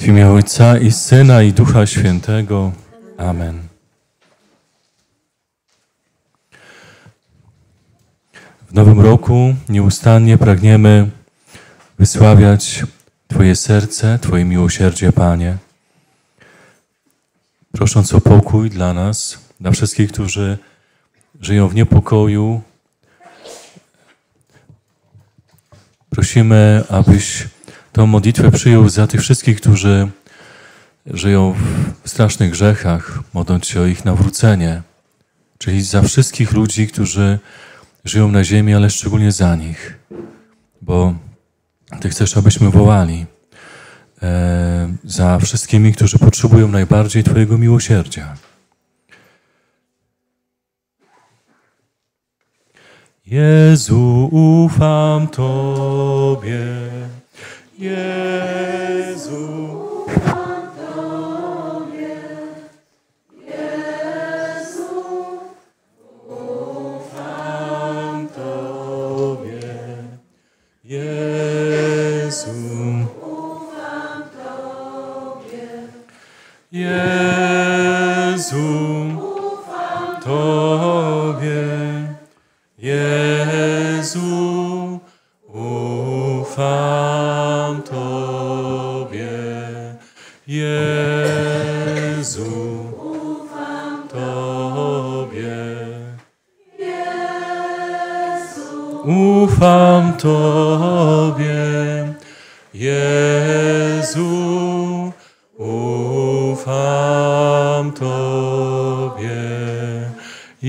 W imię Ojca i Syna i Ducha Świętego. Amen. W nowym roku nieustannie pragniemy wysławiać Twoje serce, Twoje miłosierdzie, Panie. Prosząc o pokój dla nas, dla wszystkich, którzy żyją w niepokoju. Prosimy, abyś tą modlitwę przyjął za tych wszystkich, którzy żyją w strasznych grzechach, modląc się o ich nawrócenie, czyli za wszystkich ludzi, którzy żyją na ziemi, ale szczególnie za nich, bo Ty chcesz, abyśmy wołali e, za wszystkimi, którzy potrzebują najbardziej Twojego miłosierdzia. Jezu, ufam Tobie. Jēzu. Jēzu.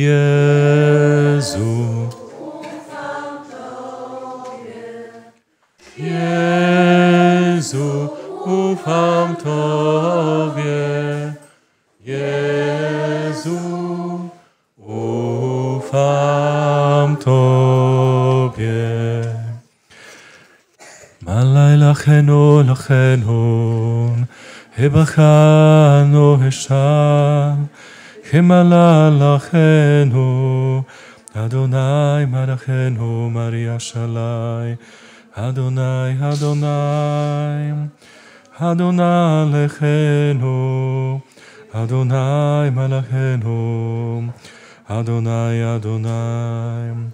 Jezu. Jezu, ufam Tobie. Jezu, ufam Tobie. Malay lachenu lachenun, hebachanu heshan, hemala lachenu, Adonai malachenu, Maria shalai, Adonai, Adonai, Adonai lechenu, Adonai malachenu, Adonai, Adonai,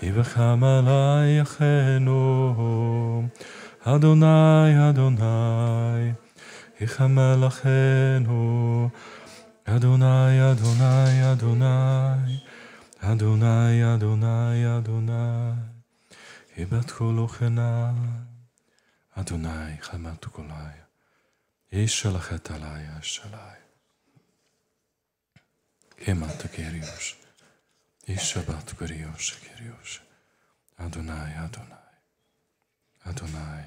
Ivacham alai achenu, Adonai, Adonai, Icham alachenu, Adonai, Adonai, Adonai, Adonai, Adonai, Adonai, Ebat kolochena, Adonai, chamatu kolai, Yeshalachet alai, Yeshalai. Kematu kerios, Yeshabat kerios, kerios, Adonai, Adonai, Adonai,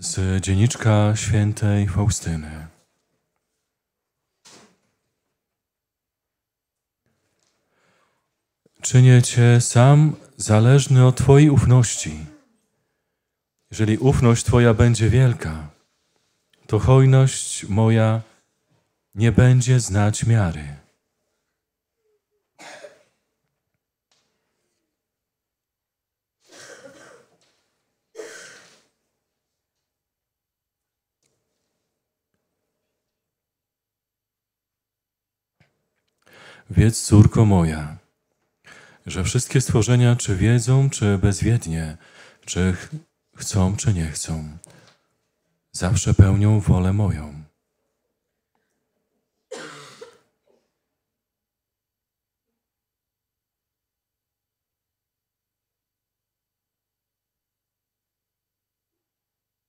z dzienniczka świętej Faustyny. Czynię Cię sam zależny od Twojej ufności. Jeżeli ufność Twoja będzie wielka, to hojność moja nie będzie znać miary. Wiedz, córko moja, że wszystkie stworzenia, czy wiedzą, czy bezwiednie, czy ch chcą, czy nie chcą, zawsze pełnią wolę moją.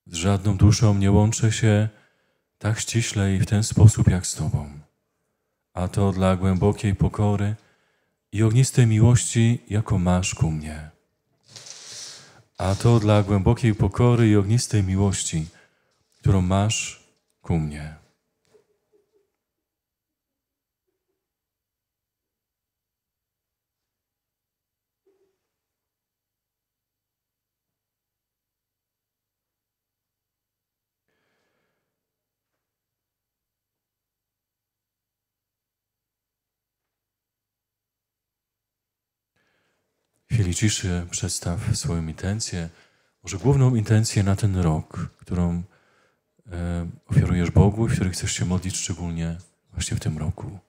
Z żadną duszą nie łączę się tak ściśle i w ten sposób jak z Tobą a to dla głębokiej pokory i ognistej miłości, jaką masz ku mnie. A to dla głębokiej pokory i ognistej miłości, którą masz ku mnie. Chwili ciszy przedstaw swoją intencję, może główną intencję na ten rok, którą e, ofiarujesz Bogu i w której chcesz się modlić szczególnie właśnie w tym roku.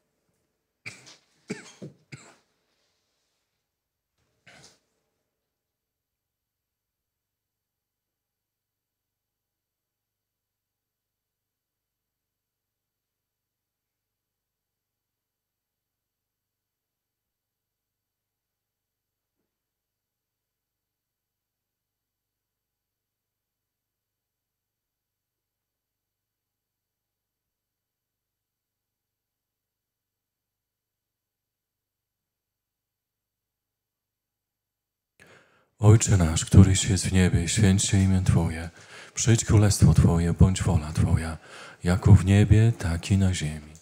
Ojcze nasz, któryś jest w niebie, święć się imię Twoje. Przyjdź królestwo Twoje, bądź wola Twoja, jako w niebie, tak i na ziemi.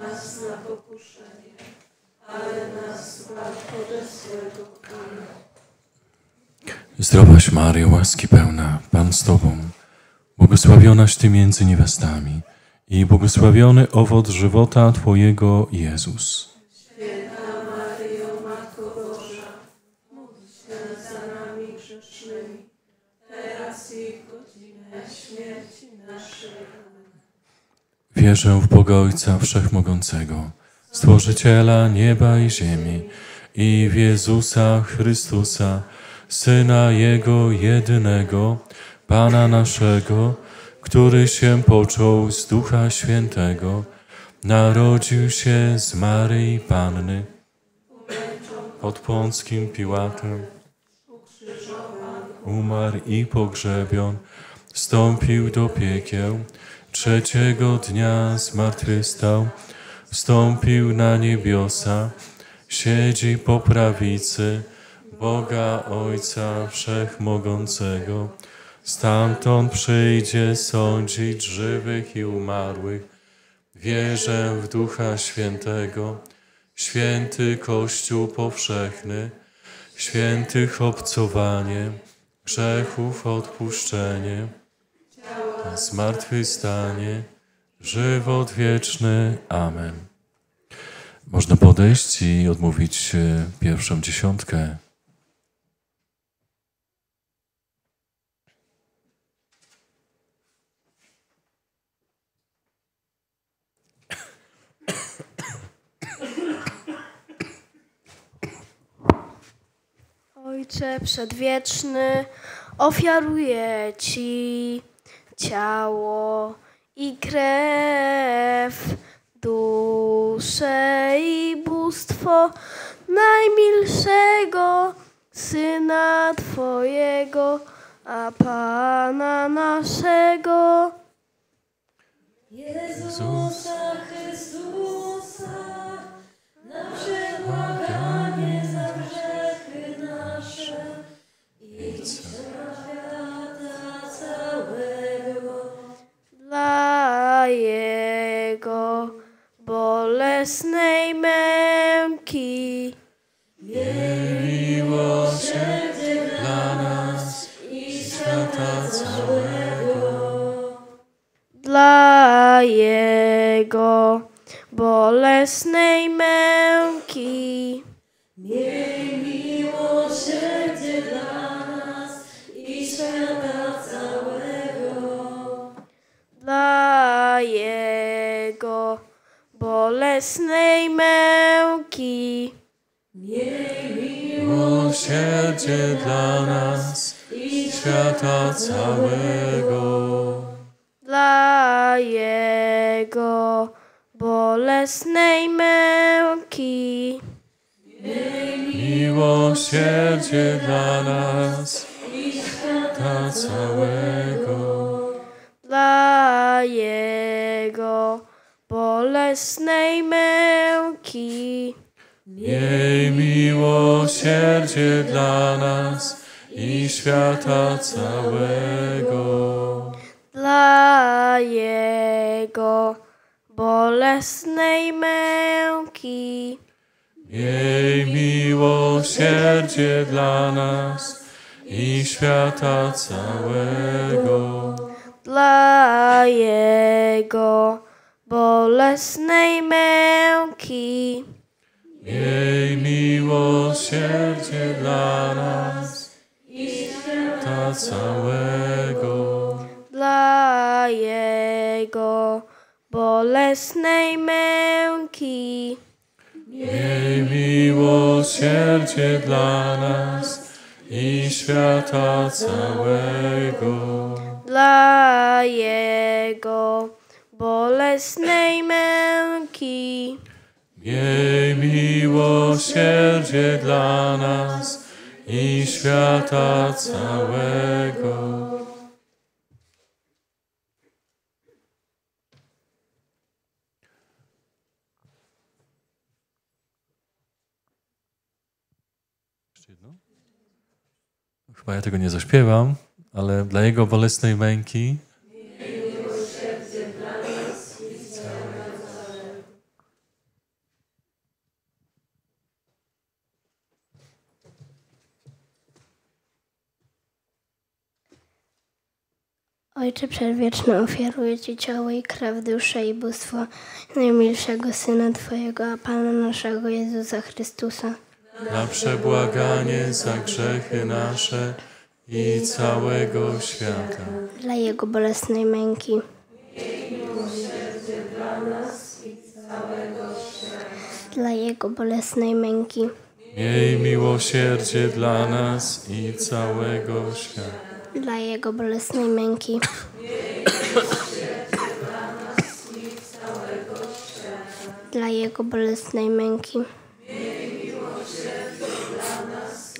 nas na pokuszenie, ale nas zbaw ode. Zdrowaś Maryjo, łaski pełna, Pan z Tobą, błogosławionaś Ty między niewiastami i błogosławiony owoc żywota Twojego, Jezus. Wierzę w Boga Ojca Wszechmogącego, Stworzyciela nieba i ziemi i w Jezusa Chrystusa, Syna Jego jedynego, Pana naszego, który się począł z Ducha Świętego, narodził się z Maryi Panny, pod Pąckim Piłatem, umarł i pogrzebion, wstąpił do piekieł, trzeciego dnia zmartwychwstał, wstąpił na niebiosa, siedzi po prawicy Boga Ojca Wszechmogącego, stamtąd przyjdzie sądzić żywych i umarłych. Wierzę w Ducha Świętego, święty Kościół powszechny, świętych obcowanie, grzechów odpuszczenie, zmartwychwstanie, żywot wieczny. Amen. Można podejść i odmówić e, pierwszą dziesiątkę. Ojcze przedwieczny, ofiaruję Ci ciało i krew, duszę i bóstwo najmilszego Syna Twojego, a Pana naszego. Jezusa Chrystusa, na dla Jego bolesnej męki, Miłosierdzie dla nas i świata całego. dla Jego bolesnej męki, Miłosierdzie bolesnej męki, Miłosierdzie dla nas i świata całego. dla Jego bolesnej męki, Miłosierdzie dla nas i świata całego. dla Jego bolesnej męki. Miej miłosierdzie dla nas i świata całego. dla Jego bolesnej męki, Miej miłosierdzie dla nas i świata całego. dla Jego bolesnej męki, Miej miłosierdzie dla nas i świata całego. dla Jego bolesnej męki, Miej miłosierdzie dla nas i świata całego. dla Jego bolesnej męki, Miej miłosierdzie dla nas i świata całego. Chyba ja tego nie zaśpiewam, ale dla Jego bolesnej męki Ojcze Przedwieczny, ofiaruję Ci ciało i krew, duszę i bóstwo najmilszego Syna Twojego, a Pana naszego Jezusa Chrystusa, na przebłaganie za grzechy nasze i całego świata. dla Jego bolesnej męki, dla Jego bolesnej męki, Miej miłosierdzie dla nas i całego świata. Dla Jego bolesnej męki, dla Jego bolesnej męki,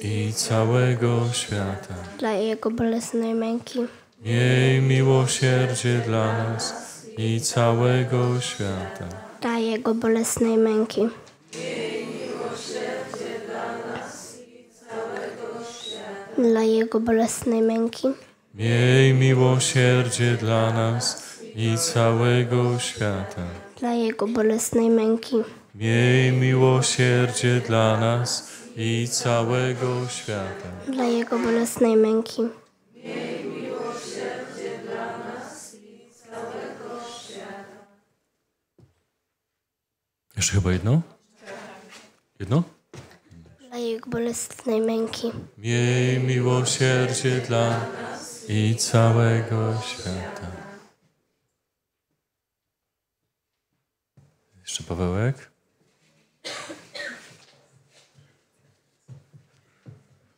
I całego świata. dla Jego bolesnej męki, Miej miłosierdzie dla nas i całego świata. dla Jego bolesnej męki, dla Jego bolesnej męki, Miej miłosierdzie dla nas i całego świata. dla Jego bolesnej męki, Miej miłosierdzie dla nas i całego świata. dla Jego bolesnej męki, Jeszcze chyba jedno? Jedno? Jego bolesnej męki, Miej miłosierdzie dla nas i całego świata. Jeszcze Pawełek.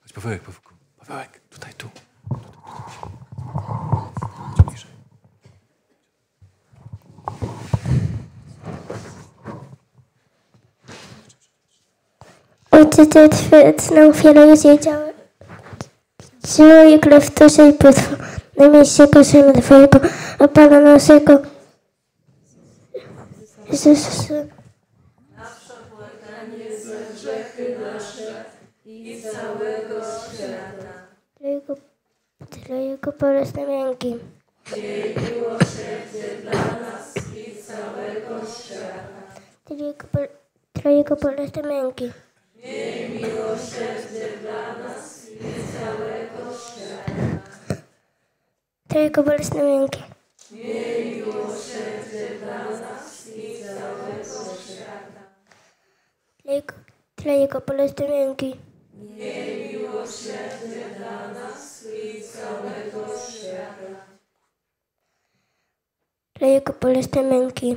Chodź Pawełek, Pawełku. Pawełek, tutaj, tu. Ojciec ofiaruje się ciało, ciało i krew Tusia i na miejsce Syna Twojego, a Pana naszego Jezusa. Dla Jego, dla Jego bolesnej męki. Dla Jego, bol- dla Jego bolesnej męki. Dla Jego bolesnej męki. Dla Jego, dla Jego bolesnej męki. Dla Jego bolesnej męki. Dla Jego, dla Jego bolesnej męki.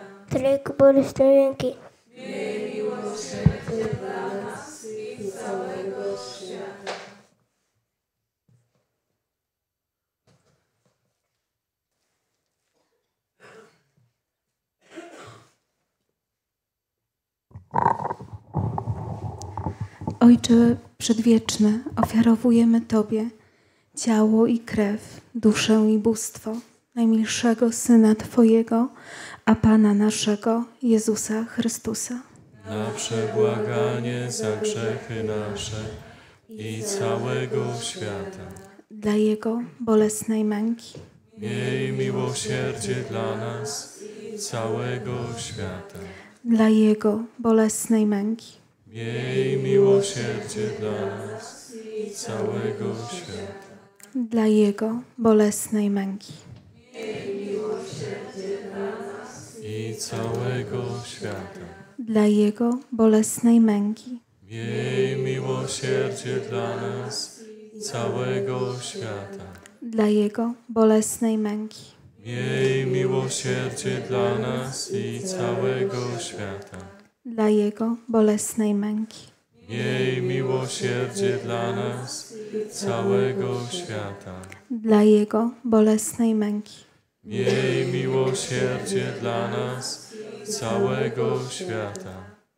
Jego bolesnej męki. Ojcze Przedwieczny, ofiarowujemy Tobie ciało i krew, duszę i bóstwo najmilszego Syna Twojego, a Pana naszego, Jezusa Chrystusa. Na przebłaganie za grzechy nasze i całego świata. Dla Jego bolesnej męki, Miej miłosierdzie dla nas i całego świata. dla Jego bolesnej męki, Miej miłosierdzie dla nas i całego świata. dla Jego bolesnej męki, I całego świata. dla Jego bolesnej męki, Miej miłosierdzie dla nas i całego świata. dla Jego bolesnej męki, Miej miłosierdzie dla nas i całego świata. dla Jego bolesnej męki, Miej miłosierdzie dla nas całego świata. dla Jego bolesnej męki, Miej miłosierdzie dla nas i całego świata.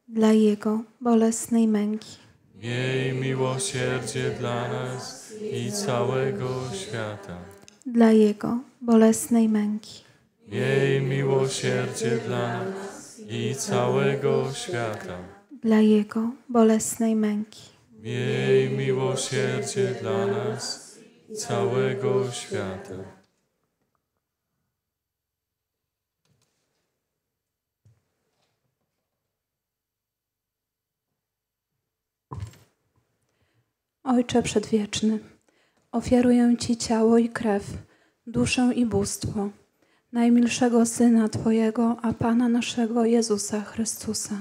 dla Jego bolesnej męki, Miej miłosierdzie dla nas i całego świata. dla Jego bolesnej męki, Miej miłosierdzie dla nas i całego świata. dla Jego bolesnej męki, Miej miłosierdzie dla nas całego świata. Ojcze Przedwieczny, ofiaruję Ci ciało i krew, duszę i bóstwo najmilszego Syna Twojego, a Pana naszego Jezusa Chrystusa.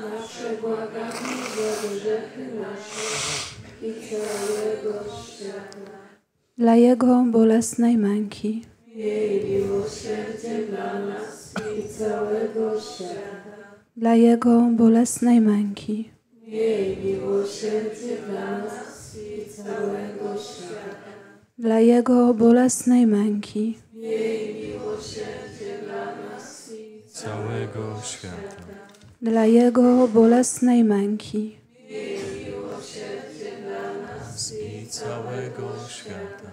Nasze błaganie za grzechy nasze i całego świata. Dla Jego bolesnej męki, Miej miłosierdzie dla nas i całego świata. dla Jego bolesnej męki, Miej miłosierdzie dla nas i całego świata. dla Jego bolesnej męki, Miej miłosierdzie dla nas i Całego świata. dla Jego bolesnej męki, I całego świata.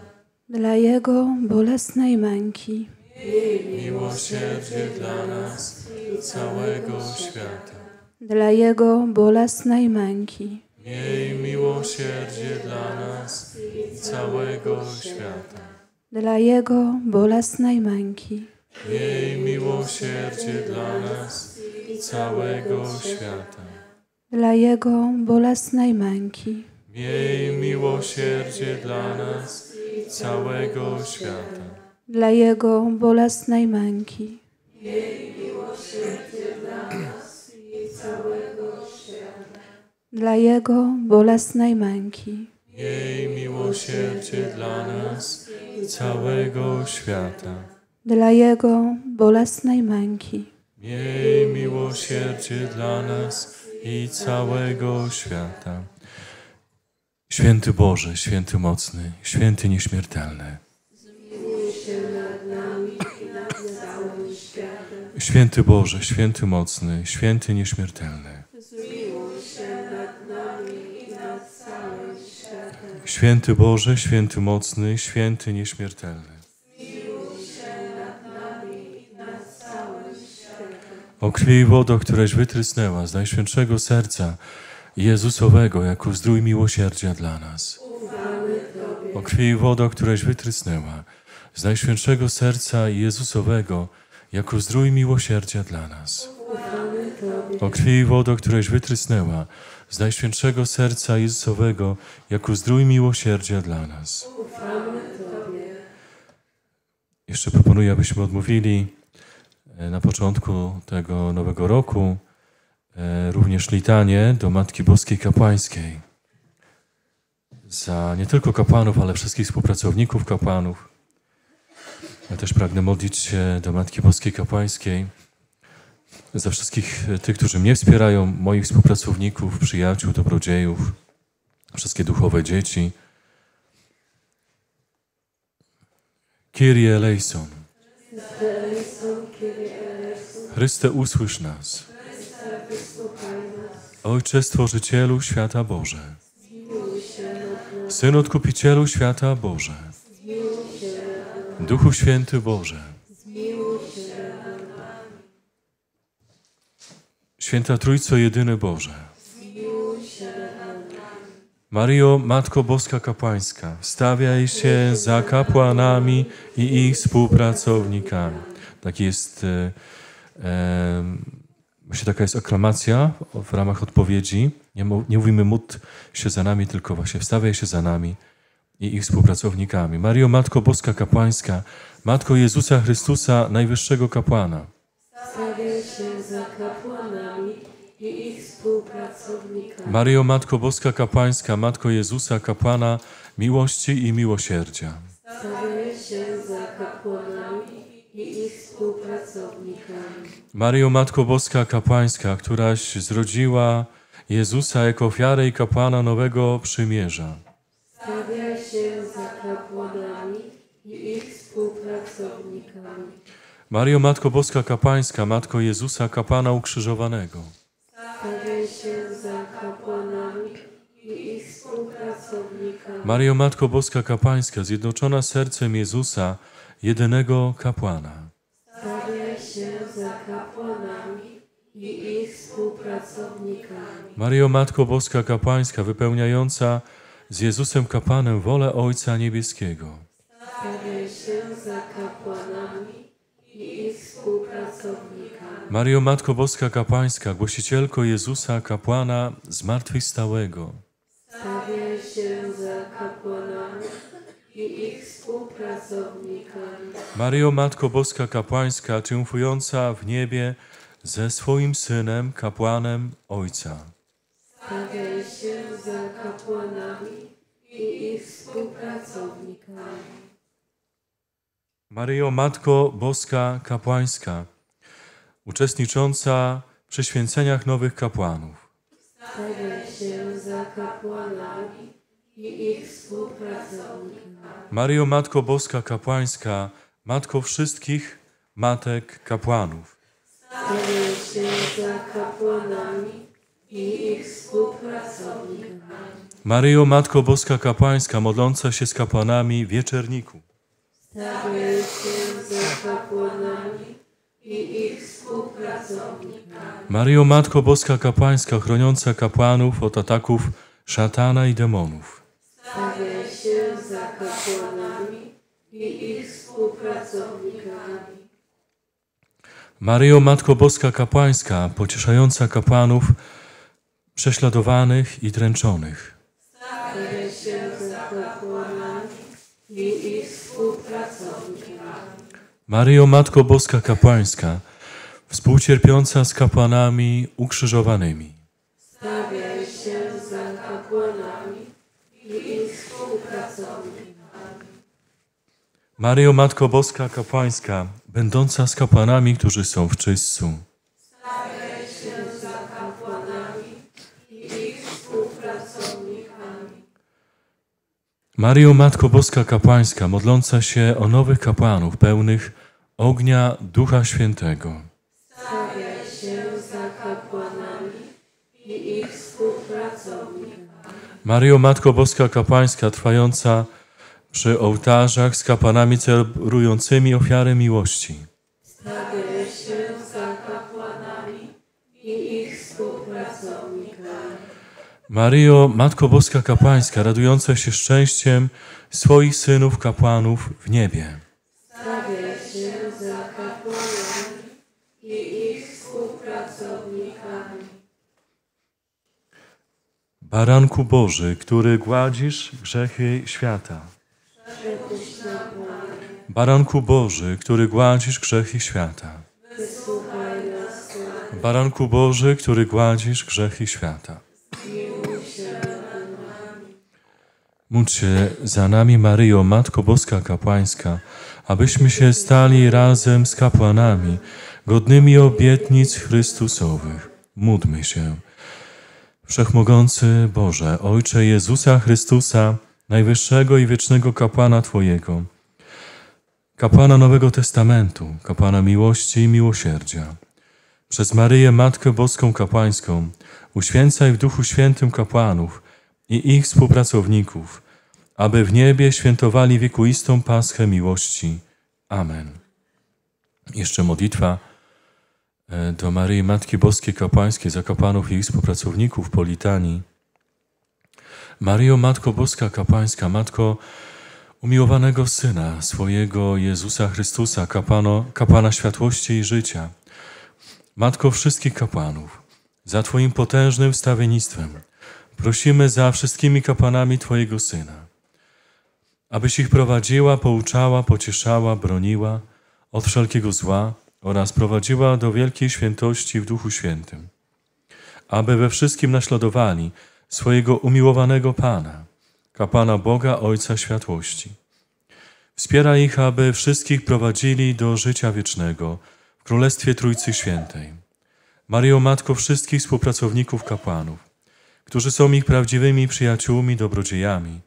dla Jego bolesnej męki, Miłosierdzie dla nas i całego świata. dla Jego bolesnej męki, Miej miłosierdzie dla nas i całego świata. dla Jego bolesnej męki, Miej miłosierdzie dla nas i całego świata. dla Jego bolesnej męki, Miej miłosierdzie dla nas i całego świata. dla Jego bolesnej męki, dla Jego bolesnej męki, Miej miłosierdzie dla nas i całego świata. dla Jego bolesnej męki, Miej miłosierdzie dla nas i całego świata. Święty Boże, święty mocny, święty nieśmiertelny. Święty Boże, święty mocny, święty nieśmiertelny. Święty Boże, święty mocny, święty nieśmiertelny. O krwi i wodo, któreś wytrysnęła z Najświętszego Serca Jezusowego jako zdrój miłosierdzia dla nas. O krwi i wodo, któreś wytrysnęła z Najświętszego Serca Jezusowego jako zdrój miłosierdzia dla nas. O krwi i wodo, któreś wytrysnęła z Najświętszego Serca Jezusowego jako zdrój miłosierdzia dla nas. Jeszcze proponuję, abyśmy odmówili e, na początku tego nowego roku również litanie do Matki Boskiej Kapłańskiej. Za nie tylko kapłanów, ale wszystkich współpracowników kapłanów. Ja też pragnę modlić się do Matki Boskiej Kapłańskiej za wszystkich e, tych, którzy mnie wspierają, moich współpracowników, przyjaciół, dobrodziejów, wszystkie duchowe dzieci. Kyrie eleison. Chryste, usłysz nas. Ojcze Stworzycielu świata Boże, Syn Odkupicielu świata Boże, Duchu Święty Boże, Święta Trójco Jedyny Boże, Mario, Matko Boska Kapłańska, stawiaj się za kapłanami i ich współpracownikami. Tak jest, e, e, właśnie taka jest aklamacja w ramach odpowiedzi. Nie, nie mówimy módl się za nami, tylko właśnie wstawiaj się za nami i ich współpracownikami. Mario, Matko Boska Kapłańska, Matko Jezusa Chrystusa, Najwyższego Kapłana. Stawiaj się za kapłanami i ich współpracownikami. Mario, Matko Boska Kapłańska, Matko Jezusa, Kapłana Miłości i Miłosierdzia. Stawiaj się za kapłanami i ich współpracownikami. Mario, Matko Boska Kapłańska, któraś zrodziła Jezusa jako ofiarę i kapłana nowego przymierza. Stawiaj się za kapłanami i ich współpracownikami. Mario, Matko Boska Kapłańska, Matko Jezusa, kapłana ukrzyżowanego. Stawiaj się za kapłanami i ich współpracownikami. Mario, Matko Boska Kapłańska, zjednoczona sercem Jezusa, jedynego kapłana. Stawiaj się za kapłanami i ich współpracownikami. Mario, Matko Boska Kapłańska, wypełniająca z Jezusem kapłanem wolę Ojca Niebieskiego. Stawiaj się za kapłanami i ich współpracownikami. Mario, Matko Boska Kapłańska, głosicielko Jezusa, kapłana zmartwychwstałego. Mario, Matko Boska Kapłańska, triumfująca w niebie ze swoim Synem, kapłanem Ojca. Stawiaj się za kapłanami i ich współpracownikami. Maryjo, Matko Boska Kapłańska, uczestnicząca w prześwięceniach nowych kapłanów. Stawiaj się za kapłanami i ich współpracownikami. Maryjo, Matko Boska Kapłańska, Matko wszystkich matek kapłanów. Stawiaj się za kapłanami i ich współpracownikami. Maryjo, Matko Boska Kapłańska, modląca się z kapłanami wieczerniku. Stawiaj się za kapłanami i ich współpracownikami. Maryjo, Matko Boska Kapłańska, chroniąca kapłanów od ataków szatana i demonów. Stawiaj się za kapłanami i ich współpracownikami. Maryjo, Matko Boska Kapłańska, pocieszająca kapłanów prześladowanych i dręczonych. Stawiaj się za kapłanami i ich współpracownikami. Maryjo, Matko Boska Kapłańska, współcierpiąca z kapłanami ukrzyżowanymi. Stawiaj się za kapłanami i ich współpracownikami. Maryjo, Matko Boska Kapłańska, będąca z kapłanami, którzy są w czystcu. Stawiaj się za kapłanami i ich współpracownikami. Maryjo, Matko Boska Kapłańska, modląca się o nowych kapłanów pełnych ognia Ducha Świętego. Stawiaj się za kapłanami i ich współpracownikami. Maryjo, Matko Boska Kapłańska, trwająca przy ołtarzach z kapłanami celebrującymi ofiarę miłości. Stawiaj się za kapłanami i ich współpracownikami. Maryjo, Matko Boska Kapłańska, radująca się szczęściem swoich synów kapłanów w niebie. Stawiaj się za kapłanami i ich współpracownikami. Baranku Boży, który gładzisz grzechy świata. Baranku Boży, który gładzisz grzechy świata. Baranku Boży, który gładzisz grzechy świata. Módl się za nami, Maryjo, Matko Boska Kapłańska, abyśmy się stali razem z kapłanami, godnymi obietnic Chrystusowych. Módlmy się. Wszechmogący Boże, Ojcze Jezusa Chrystusa, najwyższego i wiecznego kapłana Twojego, kapłana Nowego Testamentu, kapłana miłości i miłosierdzia, przez Maryję Matkę Boską Kapłańską, Uświęcaj w Duchu Świętym kapłanów i ich współpracowników, aby w niebie świętowali wiekuistą Paschę miłości. Amen. Jeszcze modlitwa e, do Maryi Matki Boskiej Kapłańskiej za kapłanów i ich współpracowników po litanii. Maryjo Matko Boska Kapłańska, Matko umiłowanego Syna swojego Jezusa Chrystusa, kapłano, kapłana światłości i życia, Matko wszystkich kapłanów, za Twoim potężnym wstawiennictwem prosimy za wszystkimi kapłanami Twojego Syna, abyś ich prowadziła, pouczała, pocieszała, broniła od wszelkiego zła oraz prowadziła do wielkiej świętości w Duchu Świętym, aby we wszystkim naśladowali swojego umiłowanego Pana, kapłana Boga Ojca Światłości. Wspiera ich, aby wszystkich prowadzili do życia wiecznego w Królestwie Trójcy Świętej. Maryjo Matko wszystkich współpracowników kapłanów, którzy są ich prawdziwymi przyjaciółmi, dobrodziejami,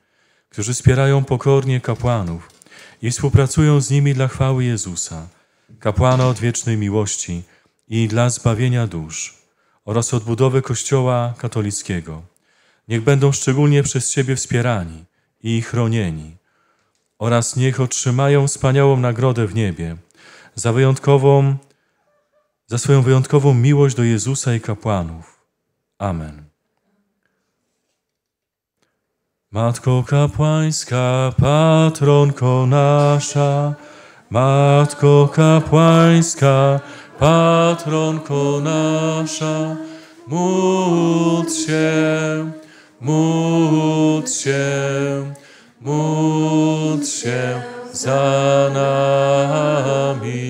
którzy wspierają pokornie kapłanów i współpracują z nimi dla chwały Jezusa, kapłana odwiecznej miłości i dla zbawienia dusz oraz odbudowy Kościoła katolickiego. Niech będą szczególnie przez Ciebie wspierani i chronieni oraz niech otrzymają wspaniałą nagrodę w niebie za wyjątkową, za swoją wyjątkową miłość do Jezusa i kapłanów. Amen. Matko kapłańska, patronko nasza, Matko kapłańska, patronko nasza, módl się, módl się, módl się za nami.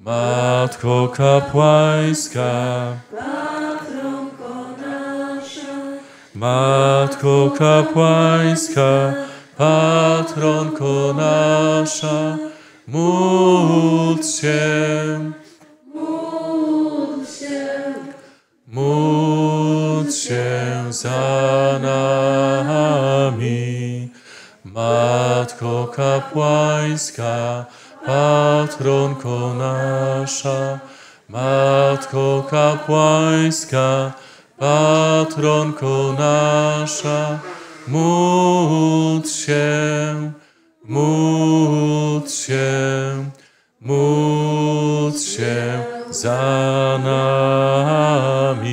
Matko kapłańska, Matko kapłańska, patronko nasza, módl się, kapłańska, patronko nasza, Matko kapłańska, patronko nasza, módl się, módl się, módl się za nami.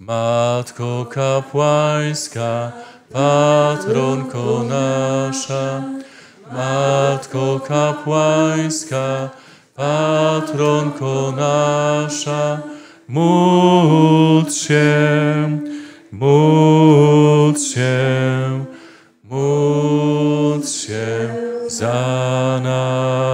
Matko kapłańska, patronko nasza, Matko kapłańska, patronko nasza, módl się, módl się, módl się za nami.